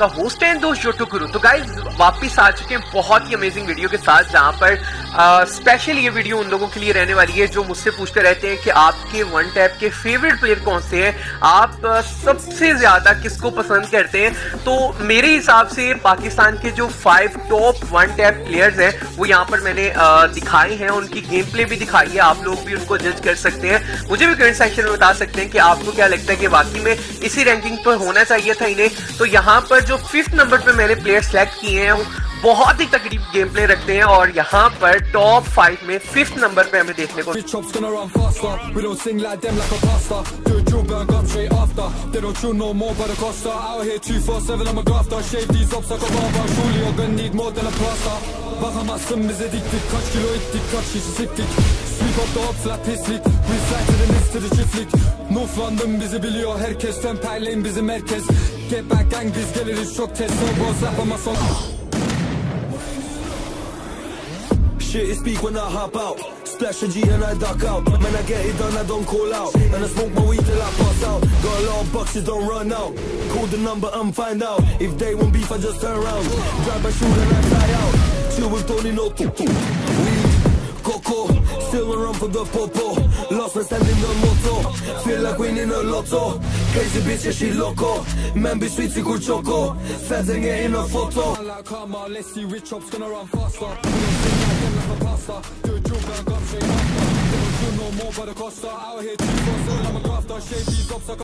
आपका होस्ट है दोस्त जो टुकरू तो गाइज़ वापिस आ चुके हैं बहुत ही अमेजिंग वीडियो के साथ जहाँ पर स्पेशल ये वीडियो उन लोगों के लिए रहने वाली है जो मुझसे पूछते रहते हैं कि आपके वन टैप के फेवरेट प्लेयर कौन से हैं? आप आ, सबसे ज़्यादा किसको पसंद करते हैं? तो मेरे हिसाब से पाकिस्तान के जो five top one tap players हैं वो यहाँ पर मैंने आ, दिखाए हैं। उनकी गेम प्ले भी दिखाई है आप लोग भी उनको जज कर सकते हैं। मुझे भी कमेंट सेक्शन में बता सकते हैं कि आपको क्या लगता है कि वाकई में इसी रैंकिंग पर होना चाहिए था इन्हें? तो यहाँ पर जो फिफ्थ नंबर पर मैंने प्लेयर सेलेक्ट किए हैं बहुत ही तकड़ी गेम प्ले रखते हैं और यहाँ पर टॉप फाइव में फिफ्थ नंबर पे हमें देखने को Bakamazsın bize diktik Kaç kilo ittik kaç kişi siktik Sweep up the ops la Nuflandım bizi biliyor herkes Temperleyin bizim herkes Get back gang biz geliriz çok tez No boss yapamaz son Shit is speak when I hop out. Splash a G and I duck out. Man, I get it done, I don't call out. And I smoke my weed till I pass out. Got a lot of boxes, don't run out. Call the number and find out. If they want beef, I just turn around. Grab a shoe and I fly out. Chill with Tony, no tuk coco, still on run for the popo. Lost and standing the motto. Feel like winning a lotto. Crazy bitch, yeah, she loco. Man, be sweet, cool choco. Feds ain't getting a photo. Like karma, let's see rich ops gonna run faster like a pasta Do a drill bang, gun straight after don't do no more but a costa Out here 247, I'm a grafter Shave these ops like